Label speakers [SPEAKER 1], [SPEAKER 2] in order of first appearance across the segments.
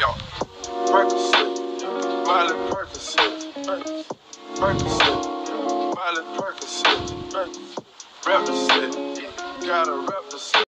[SPEAKER 1] Yo. Percocet, Miley Percocet, Percocet, Miley Percocet, Represent, gotta represent.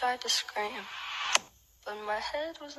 [SPEAKER 2] Tried to scream, but my head was